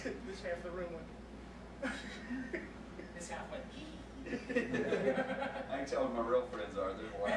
This half the room went. This half went, I can tell who my real friends are, there's a lot.